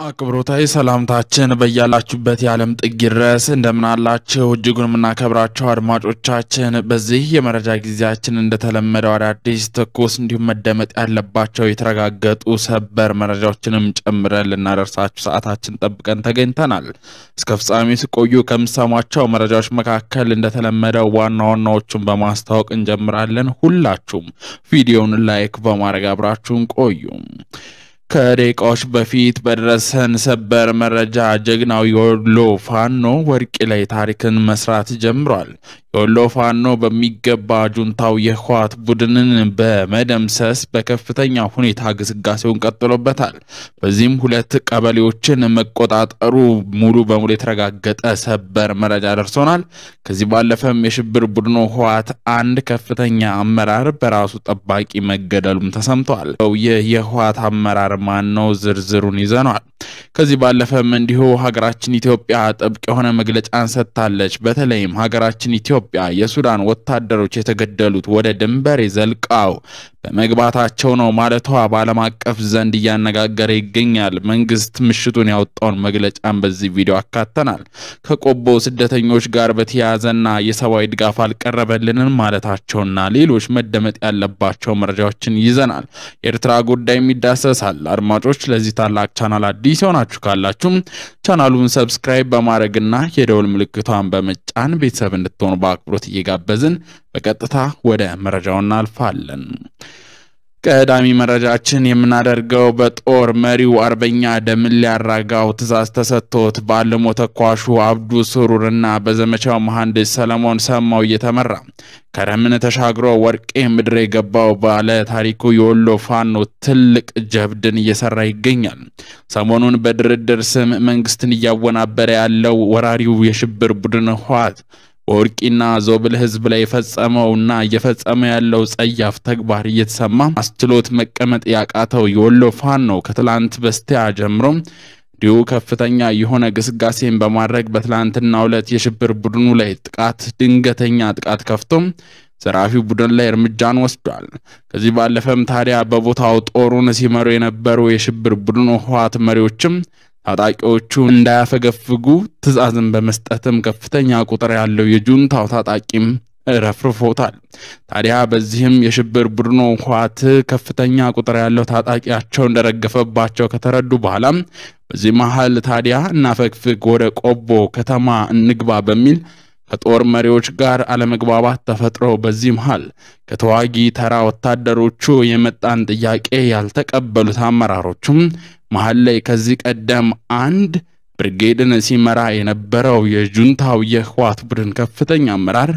አክብሮታዊ ሰላምታችን በያላችሁበት የዓለም ጥግ ድረስ እንደምናላችሁ እጅጉን የምናከብራቸው አድማጮቻችን፣ በዚህ የመረጃ ጊዜያችን እንደተለመደው አዳዲስ ትኩስ እንዲሁም መደመጥ ያለባቸው የተረጋገጡ ሰበር መረጃዎችንም ጨምረን ልናደርሳችሁ ሰዓታችን ጠብቀን ተገኝተናል። እስከ ፍጻሜ ሲቆዩ ከምሰሟቸው መረጃዎች መካከል እንደተለመደው ዋና ዋናዎቹን በማስታወቅ እንጀምራለን። ሁላችሁም ቪዲዮውን like በማድረግ አብራችሁን ቆዩ። ከደቂቃዎች በፊት በደረሰን ሰበር መረጃ ጀግናው የወሎ ፋኖ ወርቂ ላይ ታሪክን መስራት ጀምሯል። የወሎ ፋኖ በሚገባ ጁንታው የህወሓት ቡድንን በመደምሰስ በከፍተኛ ሁኔታ ግስጋሴውን ቀጥሎበታል። በዚህም ሁለት ቀበሌዎችን መቆጣጠሩ ሙሉ በሙሉ የተረጋገጠ ሰበር መረጃ ደርሶናል። ከዚህ ባለፈም የሽብር ቡድኑ ህወሓት አንድ ከፍተኛ አመራር በራሱ ጠባቂ መገደሉም ተሰምተዋል። ይህ የህወሓት አመራር ማን ነው? ዝርዝሩን ይዘኗል። ከዚህ ባለፈም እንዲሁ ሀገራችን ኢትዮጵያ ጥብቅ የሆነ መግለጫን ሰጥታለች። በተለይም ሀገራችን ኢትዮጵያ የሱዳን ወታደሮች የተገደሉት ወደ ድንበር ዘልቀው በመግባታቸው ነው ማለቷ በዓለም አቀፍ ዘንድ እያነጋገረ ይገኛል። መንግስት ምሽቱን ያወጣውን መግለጫን በዚህ ቪዲዮ አካተናል። ከቆቦ ስደተኞች ጋር በተያያዘና የሰብአዊ ድጋፍ አልቀረበልንም ማለታቸውና ሌሎች መደመጥ ያለባቸው መረጃዎችን ይዘናል። የኤርትራ ጉዳይም ይዳሰሳል። አድማጮች ለዚህ ታላቅ ቻናል አዲስ የሆናችሁ ካላችሁም channel ኡን subscribe በማድረግና የደውል ምልክቷን በመጫን ቤተሰብ እንድትሆኑ በአክብሮት እየጋበዝን በቀጥታ ወደ መረጃው እናልፋለን። ቀዳሚ መረጃችን የምናደርገው በጦር መሪው አርበኛ ደምሌ አራጋው ትዕዛዝ ተሰጥቶት በአልሞ ተኳሹ አብዱ ስሩርና በዘመቻው መሐንዲስ ሰለሞን ሰማው እየተመራ ከረምን ተሻግሮ ወርቄ ምድር የገባው ባለ ታሪኩ የወሎ ፋኖ ትልቅ ጀብድን እየሰራ ይገኛል። ሰሞኑን በድርድር ስም መንግስትን እያወናበረ ያለው ወራሪው የሽብር ቡድን ህወሓት በወርቂና ዞብል ህዝብ ላይ የፈጸመውና እየፈጸመ ያለው ጸያፍ ተግባር እየተሰማ አስችሎት መቀመጥ ያቃተው የወሎ ፋኖ ከትላንት በስቲያ ጀምሮ እንዲሁ ከፍተኛ የሆነ ግስጋሴን በማድረግ በትላንትናው ዕለት የሽብር ቡድኑ ላይ ጥቃት ድንገተኛ ጥቃት ከፍቶም ዘራፊው ቡድን ላይ እርምጃን ወስዷል። ከዚህ ባለፈም ታዲያ በቦታው ጦሩን ሲመሩ የነበሩ የሽብር ቡድኑ ህወሓት መሪዎችም ታጣቂዎቹ እንዳያፈገፍጉ ትዕዛዝን በመስጠትም ከፍተኛ ቁጥር ያለው የጁንታው ታጣቂም ረፍርፎታል። ታዲያ በዚህም የሽብር ቡድኑ ህወሓት ከፍተኛ ቁጥር ያለው ታጣቂያቸው እንደረገፈባቸው ከተረዱ በኋላ በዚህ መሀል ታዲያ እናፈግፍግ ወደ ቆቦ ከተማ እንግባ በሚል ከጦር መሪዎች ጋር አለመግባባት ተፈጥሮ በዚህ መሃል ከተዋጊ ተራ ወታደሮቹ የመጣን ጥያቄ ያልተቀበሉት አመራሮቹም መሀል ላይ ከዚህ ቀደም አንድ ብርጌድን ሲመራ የነበረው የጁንታው የህወሓት ቡድን ከፍተኛ አመራር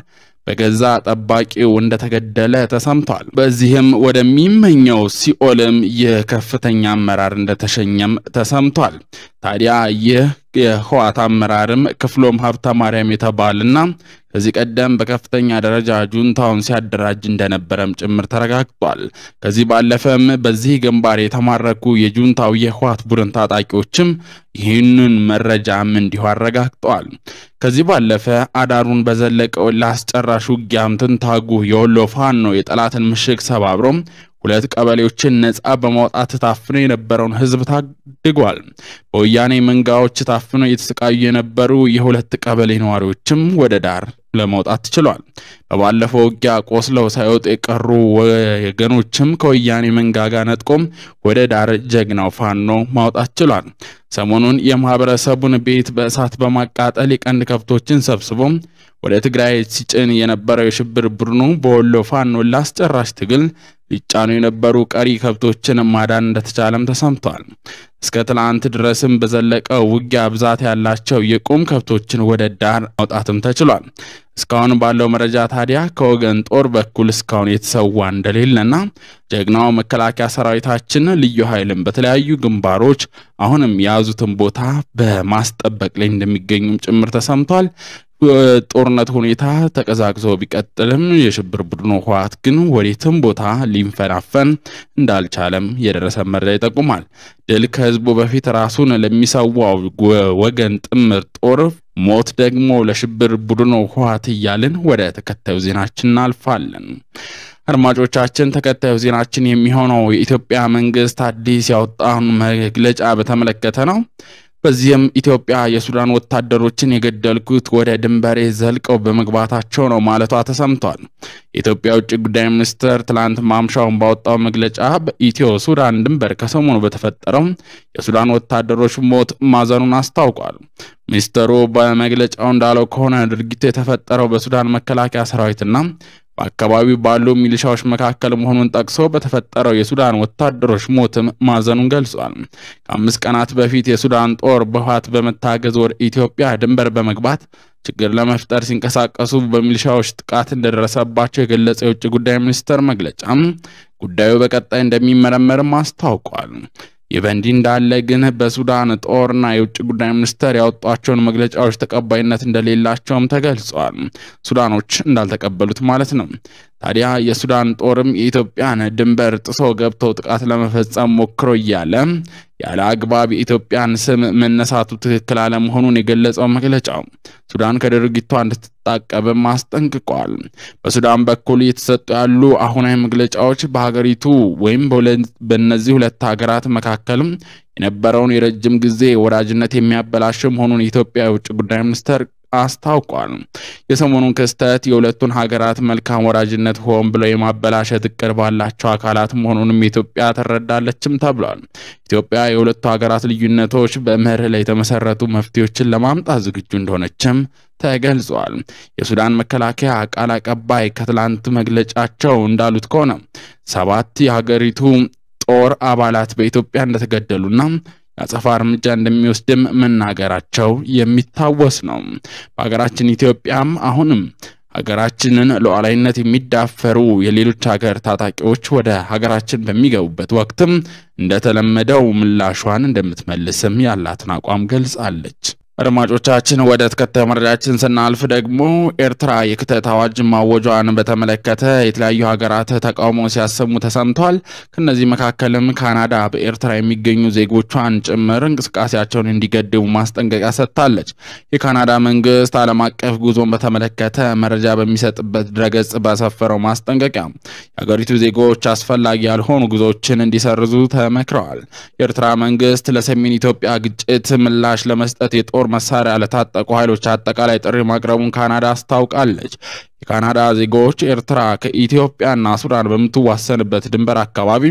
በገዛ ጠባቂው እንደተገደለ ተሰምቷል። በዚህም ወደሚመኘው ሲኦልም የከፍተኛ አመራር እንደተሸኘም ተሰምቷል። ታዲያ ይህ የህወሓት አመራርም ክፍሎም ሀብተ ማርያም የተባልና ከዚህ ቀደም በከፍተኛ ደረጃ ጁንታውን ሲያደራጅ እንደነበረም ጭምር ተረጋግጧል። ከዚህ ባለፈም በዚህ ግንባር የተማረኩ የጁንታው የህወሓት ቡድን ታጣቂዎችም ይህንን መረጃም እንዲሁ አረጋግጠዋል። ከዚህ ባለፈ አዳሩን በዘለቀው ለአስጨራሽ ውጊያም ትንታጉ የወሎ ፋኖ የጠላትን ምሽግ ሰባብሮም ሁለት ቀበሌዎችን ነፃ በማውጣት ታፍኖ የነበረውን ህዝብ ታድጓል። በወያኔ መንጋዎች ታፍኖ እየተሰቃዩ የነበሩ የሁለት ቀበሌ ነዋሪዎችም ወደ ዳር ለመውጣት ችሏል። በባለፈው ውጊያ ቆስለው ሳይወጡ የቀሩ ወገኖችም ከወያኔ መንጋጋ ነጥቆም ወደ ዳር ጀግናው ፋኖ ማውጣት ችሏል። ሰሞኑን የማህበረሰቡን ቤት በእሳት በማቃጠል የቀንድ ከብቶችን ሰብስቦም ወደ ትግራይ ሲጭን የነበረው የሽብር ቡድኑ በወሎ ፋኖ ላስጨራሽ ትግል ሊጫኑ የነበሩ ቀሪ ከብቶችን ማዳን እንደተቻለም ተሰምቷል። እስከ ትላንት ድረስም በዘለቀው ውጊያ ብዛት ያላቸው የቁም ከብቶችን ወደ ዳር ማውጣትም ተችሏል። እስካሁን ባለው መረጃ ታዲያ ከወገን ጦር በኩል እስካሁን የተሰዋ እንደሌለና ጀግናው መከላከያ ሰራዊታችን ልዩ ኃይልም በተለያዩ ግንባሮች አሁንም የያዙትን ቦታ በማስጠበቅ ላይ እንደሚገኙም ጭምር ተሰምቷል። ጦርነት ሁኔታ ተቀዛቅዞ ቢቀጥልም የሽብር ቡድኑ ህወሓት ግን ወዴትም ቦታ ሊንፈናፈን እንዳልቻለም የደረሰ መረጃ ይጠቁማል። ድል ከህዝቡ በፊት ራሱን ለሚሰዋው ወገን ጥምር ጦር ሞት ደግሞ ለሽብር ቡድኑ ህወሓት እያልን ወደ ተከታዩ ዜናችን እናልፋለን። አድማጮቻችን ተከታዩ ዜናችን የሚሆነው የኢትዮጵያ መንግስት አዲስ ያወጣውን መግለጫ በተመለከተ ነው። በዚህም ኢትዮጵያ የሱዳን ወታደሮችን የገደልኩት ወደ ድንበሬ ዘልቀው በመግባታቸው ነው ማለቷ ተሰምቷል። የኢትዮጵያ ውጭ ጉዳይ ሚኒስትር ትላንት ማምሻውን ባወጣው መግለጫ በኢትዮ ሱዳን ድንበር ከሰሞኑ በተፈጠረው የሱዳን ወታደሮች ሞት ማዘኑን አስታውቋል። ሚኒስትሩ በመግለጫው እንዳለው ከሆነ ድርጊቱ የተፈጠረው በሱዳን መከላከያ ሰራዊትና በአካባቢው ባሉ ሚሊሻዎች መካከል መሆኑን ጠቅሶ በተፈጠረው የሱዳን ወታደሮች ሞትም ማዘኑን ገልጿል። ከአምስት ቀናት በፊት የሱዳን ጦር በህወሓት በመታገዝ ወደ ኢትዮጵያ ድንበር በመግባት ችግር ለመፍጠር ሲንቀሳቀሱ በሚሊሻዎች ጥቃት እንደደረሰባቸው የገለጸ የውጭ ጉዳይ ሚኒስቴር መግለጫ ጉዳዩ በቀጣይ እንደሚመረመርም አስታውቋል። ይህ በእንዲህ እንዳለ ግን በሱዳን ጦርና የውጭ ጉዳይ ሚኒስቴር ያወጧቸውን መግለጫዎች ተቀባይነት እንደሌላቸውም ተገልጿል። ሱዳኖች እንዳልተቀበሉት ማለት ነው። ታዲያ የሱዳን ጦርም የኢትዮጵያን ድንበር ጥሶ ገብተው ጥቃት ለመፈጸም ሞክሮ እያለ ያለ አግባብ የኢትዮጵያን ስም መነሳቱ ትክክል አለመሆኑን የገለጸው መግለጫው ሱዳን ከድርጊቷ እንድትታቀብም አስጠንቅቋል። በሱዳን በኩል እየተሰጡ ያሉ አሁናዊ መግለጫዎች በሀገሪቱ ወይም በእነዚህ ሁለት ሀገራት መካከል የነበረውን የረጅም ጊዜ ወዳጅነት የሚያበላሽ መሆኑን የኢትዮጵያ የውጭ ጉዳይ ሚኒስቴር አስታውቋል። የሰሞኑን ክስተት የሁለቱን ሀገራት መልካም ወዳጅነት ሆን ብለው የማበላሸት እቅድ ባላቸው አካላት መሆኑንም ኢትዮጵያ ትረዳለችም ተብሏል። ኢትዮጵያ የሁለቱ ሀገራት ልዩነቶች በመርህ ላይ የተመሰረቱ መፍትሄዎችን ለማምጣት ዝግጁ እንደሆነችም ተገልጿል። የሱዳን መከላከያ ቃል አቀባይ ከትላንት መግለጫቸው እንዳሉት ከሆነ ሰባት የሀገሪቱ ጦር አባላት በኢትዮጵያ እንደተገደሉና የአጸፋ እርምጃ እንደሚወስድም መናገራቸው የሚታወስ ነው። በሀገራችን ኢትዮጵያም አሁንም ሀገራችንን ሉዓላዊነት የሚዳፈሩ የሌሎች ሀገር ታጣቂዎች ወደ ሀገራችን በሚገቡበት ወቅትም እንደተለመደው ምላሿን እንደምትመልስም ያላትን አቋም ገልጻለች። አድማጮቻችን ወደ ተከታዩ መረጃችን ስናልፍ ደግሞ ኤርትራ የክተት አዋጅ ማወጇን በተመለከተ የተለያዩ ሀገራት ተቃውሞ ሲያሰሙ ተሰምቷል። ከነዚህ መካከልም ካናዳ በኤርትራ የሚገኙ ዜጎቿን ጭምር እንቅስቃሴያቸውን እንዲገድቡ ማስጠንቀቂያ ሰጥታለች። የካናዳ መንግስት ዓለም አቀፍ ጉዞን በተመለከተ መረጃ በሚሰጥበት ድረገጽ ባሰፈረው ማስጠንቀቂያ የሀገሪቱ ዜጎች አስፈላጊ ያልሆኑ ጉዞዎችን እንዲሰርዙ ተመክረዋል። የኤርትራ መንግስት ለሰሜን ኢትዮጵያ ግጭት ምላሽ ለመስጠት የጦር መሳሪያ ለታጠቁ ኃይሎች አጠቃላይ ጥሪ ማቅረቡን ካናዳ አስታውቃለች። የካናዳ ዜጎች ኤርትራ ከኢትዮጵያና ሱዳን በምትዋሰንበት ድንበር አካባቢ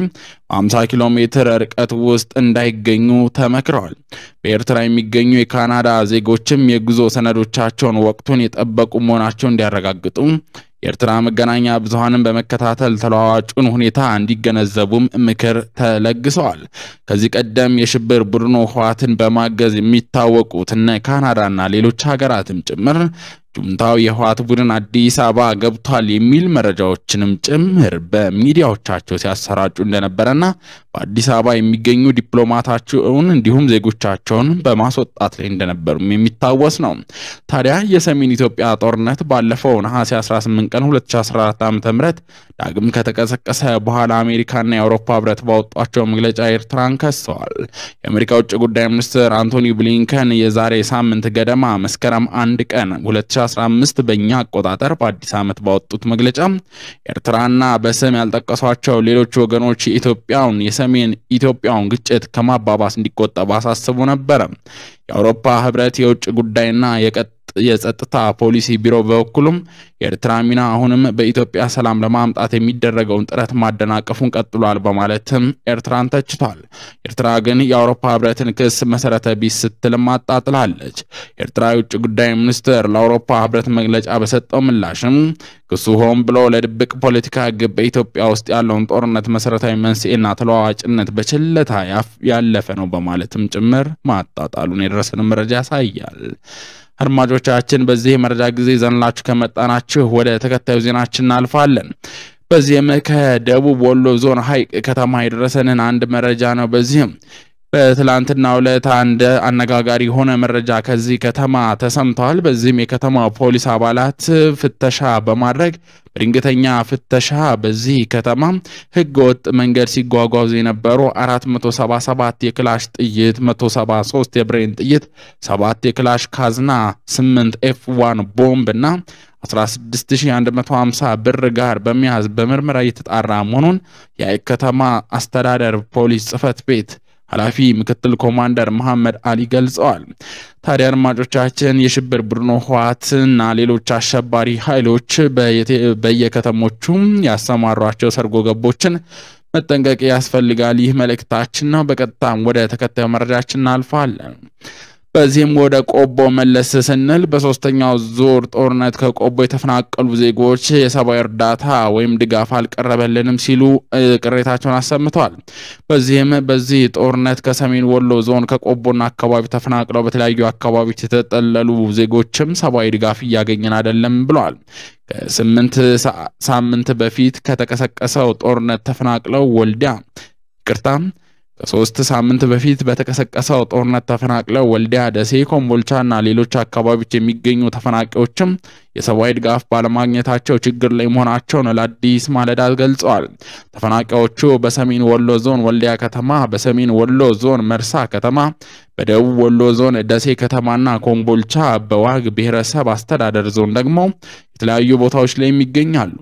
50 ኪሎ ሜትር ርቀት ውስጥ እንዳይገኙ ተመክረዋል። በኤርትራ የሚገኙ የካናዳ ዜጎችም የጉዞ ሰነዶቻቸውን ወቅቱን የጠበቁ መሆናቸውን እንዲያረጋግጡ የኤርትራ መገናኛ ብዙሃንን በመከታተል ተለዋዋጩን ሁኔታ እንዲገነዘቡም ምክር ተለግሰዋል። ከዚህ ቀደም የሽብር ቡድኑ ህወሓትን በማገዝ የሚታወቁት እነ ካናዳና ሌሎች ሀገራትም ጭምር ጁንታው የህወሓት ቡድን አዲስ አበባ ገብቷል የሚል መረጃዎችንም ጭምር በሚዲያዎቻቸው ሲያሰራጩ እንደነበረና በአዲስ አበባ የሚገኙ ዲፕሎማታቸውን እንዲሁም ዜጎቻቸውን በማስወጣት ላይ እንደነበሩም የሚታወስ ነው። ታዲያ የሰሜን ኢትዮጵያ ጦርነት ባለፈው ነሐሴ 18 ቀን 2014 ዓ ም ዳግም ከተቀሰቀሰ በኋላ አሜሪካና የአውሮፓ ህብረት ባወጧቸው መግለጫ ኤርትራን ከሰዋል። የአሜሪካ ውጭ ጉዳይ ሚኒስትር አንቶኒ ብሊንከን የዛሬ ሳምንት ገደማ መስከረም አንድ ቀን 2015 በእኛ አቆጣጠር በአዲስ ዓመት ባወጡት መግለጫ ኤርትራና በስም ያልጠቀሷቸው ሌሎች ወገኖች የኢትዮጵያውን የሰሜን ኢትዮጵያውን ግጭት ከማባባስ እንዲቆጠቡ አሳስቡ ነበረ። የአውሮፓ ህብረት የውጭ ጉዳይና የጸጥታ ፖሊሲ ቢሮ በበኩሉም የኤርትራ ሚና አሁንም በኢትዮጵያ ሰላም ለማምጣት የሚደረገውን ጥረት ማደናቀፉን ቀጥሏል በማለትም ኤርትራን ተችቷል። ኤርትራ ግን የአውሮፓ ህብረትን ክስ መሰረተ ቢስ ስትልም አጣጥላለች። የኤርትራ የውጭ ጉዳይ ሚኒስትር ለአውሮፓ ህብረት መግለጫ በሰጠው ምላሽም ክሱ ሆን ብሎ ለድብቅ ፖለቲካ ግብ በኢትዮጵያ ውስጥ ያለውን ጦርነት መሰረታዊ መንስኤና ተለዋዋጭነት በችለታ ያለፈ ነው በማለትም ጭምር ማጣጣሉን የደረሰን መረጃ ያሳያል። አድማጮቻችን በዚህ የመረጃ ጊዜ ዘንላችሁ ከመጣናችሁ ወደ ተከታዩ ዜናችን እናልፋለን። በዚህም ከደቡብ ወሎ ዞን ሀይቅ ከተማ የደረሰንን አንድ መረጃ ነው። በዚህም በትላንትናው ዕለት አንድ አነጋጋሪ የሆነ መረጃ ከዚህ ከተማ ተሰምተዋል። በዚህም የከተማ ፖሊስ አባላት ፍተሻ በማድረግ በድንገተኛ ፍተሻ በዚህ ከተማ ህገ ወጥ መንገድ ሲጓጓዙ የነበሩ 477 የክላሽ ጥይት፣ 173 የብሬን ጥይት፣ 7 የክላሽ ካዝና፣ 8 F one ቦምብ እና 16150 ብር ጋር በመያዝ በምርመራ እየተጣራ መሆኑን የሐይቅ ከተማ አስተዳደር ፖሊስ ጽሕፈት ቤት ኃላፊ ምክትል ኮማንደር መሐመድ አሊ ገልጸዋል። ታዲያ አድማጮቻችን የሽብር ቡድኑ ህወሓትና ሌሎች አሸባሪ ኃይሎች በየከተሞቹ ያሰማሯቸው ሰርጎ ገቦችን መጠንቀቅ ያስፈልጋል። ይህ መልእክታችን ነው። በቀጥታም ወደ ተከታዩ መረጃችን እናልፋለን። በዚህም ወደ ቆቦ መለስ ስንል በሶስተኛው ዙር ጦርነት ከቆቦ የተፈናቀሉ ዜጎች የሰብአዊ እርዳታ ወይም ድጋፍ አልቀረበልንም ሲሉ ቅሬታቸውን አሰምተዋል። በዚህም በዚህ ጦርነት ከሰሜን ወሎ ዞን ከቆቦና አካባቢ ተፈናቅለው በተለያዩ አካባቢዎች የተጠለሉ ዜጎችም ሰብአዊ ድጋፍ እያገኘን አይደለም ብለዋል። ከስምንት ሳምንት በፊት ከተቀሰቀሰው ጦርነት ተፈናቅለው ወልዲያ ይቅርታ ከሶስት ሳምንት በፊት በተቀሰቀሰው ጦርነት ተፈናቅለው ወልዲያ፣ ደሴ፣ ኮምቦልቻ እና ሌሎች አካባቢዎች የሚገኙ ተፈናቃዮችም የሰብአዊ ድጋፍ ባለማግኘታቸው ችግር ላይ መሆናቸውን ለአዲስ ማለዳ ገልጸዋል። ተፈናቃዮቹ በሰሜን ወሎ ዞን ወልዲያ ከተማ፣ በሰሜን ወሎ ዞን መርሳ ከተማ፣ በደቡብ ወሎ ዞን ደሴ ከተማና ኮምቦልቻ በዋግ ብሔረሰብ አስተዳደር ዞን ደግሞ የተለያዩ ቦታዎች ላይ ይገኛሉ።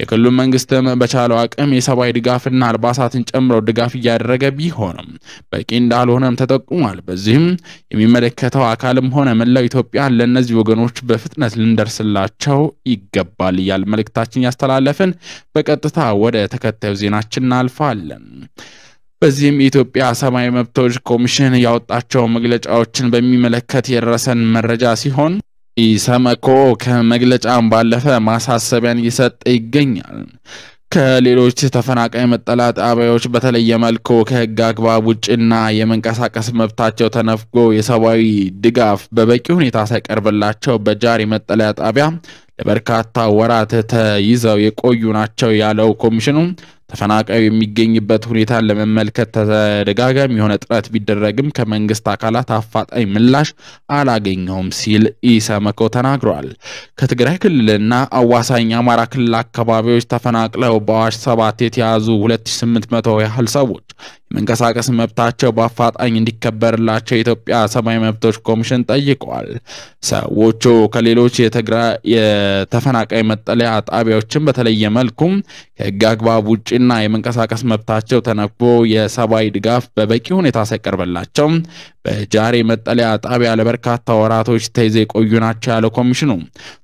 የክልሉ መንግስትም በቻለው አቅም የሰብአዊ ድጋፍና አልባሳትን ጨምሮ ድጋፍ እያደረገ ቢሆንም በቂ እንዳልሆነም ተጠቁሟል። በዚህም የሚመለከተው አካልም ሆነ መላው ኢትዮጵያን ለእነዚህ ወገኖች በፍጥነት ልንደርስላቸው ይገባል እያል መልእክታችን ያስተላለፍን በቀጥታ ወደ ተከታዩ ዜናችን እናልፋለን። በዚህም የኢትዮጵያ ሰብአዊ መብቶች ኮሚሽን ያወጣቸው መግለጫዎችን በሚመለከት የደረሰን መረጃ ሲሆን ኢሰመኮ ከመግለጫም ባለፈ ማሳሰቢያን እየሰጠ ይገኛል። ከሌሎች ተፈናቃይ መጠለያ ጣቢያዎች በተለየ መልኩ ከሕግ አግባብ ውጭና የመንቀሳቀስ መብታቸው ተነፍጎ የሰብአዊ ድጋፍ በበቂ ሁኔታ ሳይቀርብላቸው በጃሪ መጠለያ ጣቢያ ለበርካታ ወራት ተይዘው የቆዩ ናቸው ያለው ኮሚሽኑ ተፈናቃዩ የሚገኝበት ሁኔታን ለመመልከት ተደጋጋሚ የሆነ ጥረት ቢደረግም ከመንግስት አካላት አፋጣኝ ምላሽ አላገኘውም ሲል ኢሰመኮ ተናግሯል። ከትግራይ ክልልና አዋሳኝ አማራ ክልል አካባቢዎች ተፈናቅለው በአዋሽ ሰባት የተያዙ 2800 ያህል ሰዎች የመንቀሳቀስ መብታቸው በአፋጣኝ እንዲከበርላቸው የኢትዮጵያ ሰብአዊ መብቶች ኮሚሽን ጠይቀዋል። ሰዎቹ ከሌሎች የተፈናቃይ መጠለያ ጣቢያዎችን በተለየ መልኩም ከህግ አግባብ ውጭና የመንቀሳቀስ መብታቸው ተነክቦ የሰብአዊ ድጋፍ በበቂ ሁኔታ ሳይቀርበላቸው በጃሬ መጠለያ ጣቢያ ለበርካታ ወራቶች ተይዘው የቆዩ ናቸው ያለው ኮሚሽኑ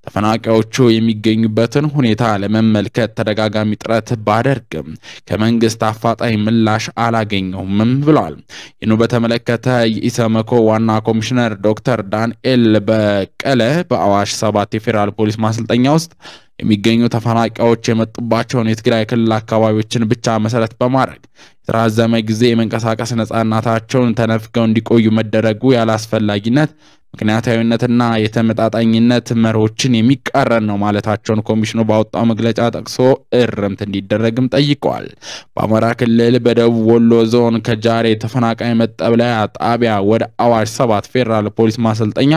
ተፈናቃዮቹ የሚገኙበትን ሁኔታ ለመመልከት ተደጋጋሚ ጥረት ባደርግም ከመንግስት አፋጣኝ ምላሽ አላገኘውምም ብለዋል። ይህኑ በተመለከተ የኢሰመኮ ዋና ኮሚሽነር ዶክተር ዳንኤል በቀለ በአዋሽ ሰባት የፌዴራል ፖሊስ ማሰልጠኛ ውስጥ የሚገኙ ተፈናቃዮች የመጡባቸውን የትግራይ ክልል አካባቢዎችን ብቻ መሰረት በማድረግ የተራዘመ ጊዜ የመንቀሳቀስ ነጻነታቸውን ተነፍገው እንዲቆዩ መደረጉ ያለ አስፈላጊነት ምክንያታዊነትና የተመጣጣኝነት መርሆችን የሚቃረን ነው ማለታቸውን ኮሚሽኑ ባወጣው መግለጫ ጠቅሶ እርምት እንዲደረግም ጠይቀዋል። በአማራ ክልል በደቡብ ወሎ ዞን ከጃሬ ተፈናቃይ መጠለያ ጣቢያ ወደ አዋሽ ሰባት ፌዴራል ፖሊስ ማሰልጠኛ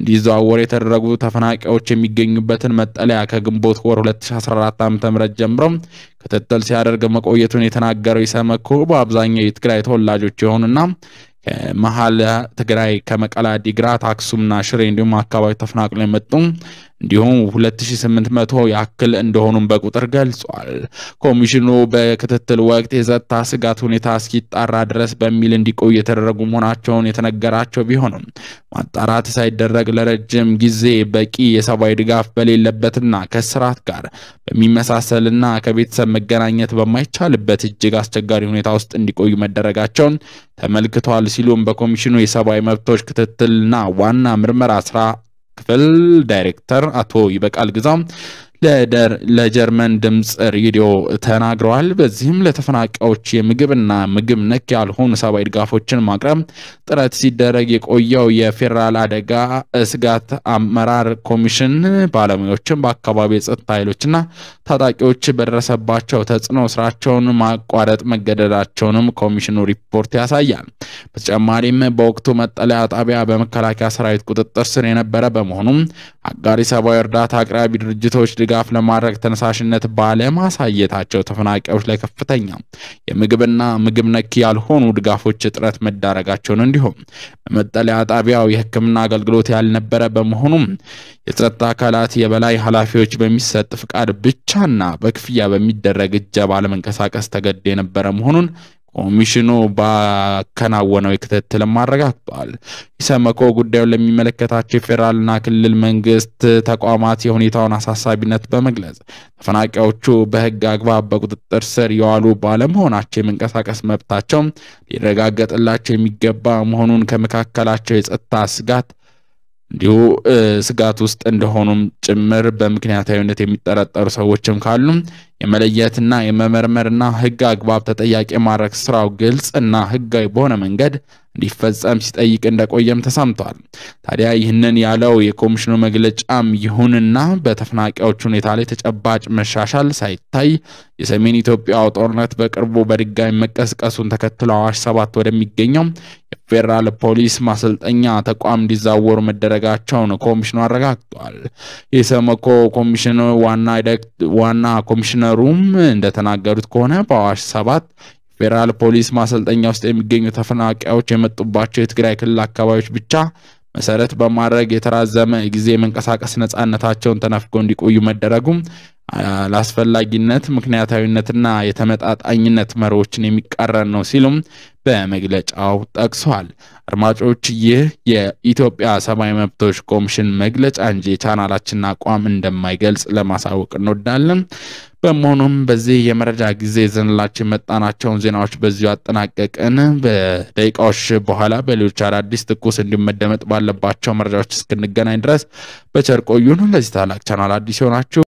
እንዲዘዋወሩ የተደረጉ ተፈናቃዮች የሚገኙበትን መጠለያ ከግንቦት ወር 2014 ዓ.ም ጀምሮ ክትትል ሲያደርግ መቆየቱን የተናገረው ኢሰመኮ በአብዛኛው የትግራይ ተወላጆች የሆኑና ከመሀል ትግራይ ከመቀለ፣ ዲግራት፣ አክሱምና ሽሬ እንዲሁም አካባቢ ተፈናቅለው የመጡ እንዲሁም 2800 ያክል እንደሆኑም በቁጥር ገልጿል። ኮሚሽኑ በክትትል ወቅት የጸጥታ ስጋት ሁኔታ እስኪጣራ ድረስ በሚል እንዲቆዩ የተደረጉ መሆናቸውን የተነገራቸው ቢሆንም ማጣራት ሳይደረግ ለረጅም ጊዜ በቂ የሰብአዊ ድጋፍ በሌለበትና ከስርዓት ጋር በሚመሳሰልና ከቤተሰብ መገናኘት በማይቻልበት እጅግ አስቸጋሪ ሁኔታ ውስጥ እንዲቆዩ መደረጋቸውን ተመልክቷል ሲሉም በኮሚሽኑ የሰብአዊ መብቶች ክትትልና ዋና ምርመራ ስራ ክፍል ዳይሬክተር አቶ ይበቃል ግዛም ለጀርመን ድምፅ ሬዲዮ ተናግረዋል። በዚህም ለተፈናቃዮች የምግብና ምግብ ነክ ያልሆኑ ሰብአዊ ድጋፎችን ማቅረብ ጥረት ሲደረግ የቆየው የፌዴራል አደጋ ስጋት አመራር ኮሚሽን ባለሙያዎችን በአካባቢ የጸጥታ ኃይሎችና ታጣቂዎች በደረሰባቸው ተጽዕኖ ስራቸውን ማቋረጥ መገደዳቸውንም ኮሚሽኑ ሪፖርት ያሳያል። በተጨማሪም በወቅቱ መጠለያ ጣቢያ በመከላከያ ሰራዊት ቁጥጥር ስር የነበረ በመሆኑም አጋር ሰብአዊ እርዳታ አቅራቢ ድርጅቶች ድጋፍ ለማድረግ ተነሳሽነት ባለማሳየታቸው ተፈናቃዮች ላይ ከፍተኛ የምግብና ምግብ ነክ ያልሆኑ ድጋፎች እጥረት መዳረጋቸውን እንዲሁም በመጠለያ ጣቢያው የሕክምና አገልግሎት ያልነበረ በመሆኑም የጸጥታ አካላት የበላይ ኃላፊዎች በሚሰጥ ፍቃድ ብቻና በክፍያ በሚደረግ እጀባ ለመንቀሳቀስ ተገዶ የነበረ መሆኑን ኮሚሽኑ ባከናወነው ክትትልም አረጋግጧል። ኢሰመኮ ጉዳዩን ለሚመለከታቸው የፌዴራልና ክልል መንግስት ተቋማት የሁኔታውን አሳሳቢነት በመግለጽ ተፈናቃዮቹ በህግ አግባብ በቁጥጥር ስር የዋሉ ባለመሆናቸው የመንቀሳቀስ መብታቸው ሊረጋገጥላቸው የሚገባ መሆኑን ከመካከላቸው የጸጥታ ስጋት እንዲሁ ስጋት ውስጥ እንደሆኑም ጭምር በምክንያታዊነት የሚጠረጠሩ ሰዎችም ካሉ የመለየትና የመመርመርና ህግ አግባብ ተጠያቂ ማድረግ ስራው ግልጽ እና ህጋዊ በሆነ መንገድ እንዲፈጸም ሲጠይቅ እንደቆየም ተሰምቷል። ታዲያ ይህንን ያለው የኮሚሽኑ መግለጫም ይሁንና በተፈናቃዮች ሁኔታ ላይ ተጨባጭ መሻሻል ሳይታይ የሰሜን ኢትዮጵያው ጦርነት በቅርቡ በድጋሚ መቀስቀሱን ተከትሎ አዋሽ ሰባት ወደሚገኘው የፌዴራል ፖሊስ ማሰልጠኛ ተቋም እንዲዛወሩ መደረጋቸውን ኮሚሽኑ አረጋግጧል። የሰመኮ ኮሚሽኑ ዋና ኮሚሽነሩም እንደተናገሩት ከሆነ በአዋሽ ሰባት ፌዴራል ፖሊስ ማሰልጠኛ ውስጥ የሚገኙ ተፈናቃዮች የመጡባቸው የትግራይ ክልል አካባቢዎች ብቻ መሰረት በማድረግ የተራዘመ ጊዜ መንቀሳቀስ ነጻነታቸውን ተነፍገው እንዲቆዩ መደረጉም ለአስፈላጊነት ምክንያታዊነትና የተመጣጣኝነት መርሆችን የሚቃረን ነው ሲሉም በመግለጫው ጠቅሰዋል። አድማጮች፣ ይህ የኢትዮጵያ ሰብአዊ መብቶች ኮሚሽን መግለጫ እንጂ የቻናላችንን አቋም እንደማይገልጽ ለማሳወቅ እንወዳለን። በመሆኑም በዚህ የመረጃ ጊዜ ዘንላችን የመጣናቸውን ዜናዎች በዚሁ አጠናቀቅን። በደቂቃዎች በኋላ በሌሎች አዳዲስ ትኩስ እንዲሁም መደመጥ ባለባቸው መረጃዎች እስክንገናኝ ድረስ በቸር ቆዩን። ለዚህ ታላቅ ቻናል አዲስ የሆናችሁ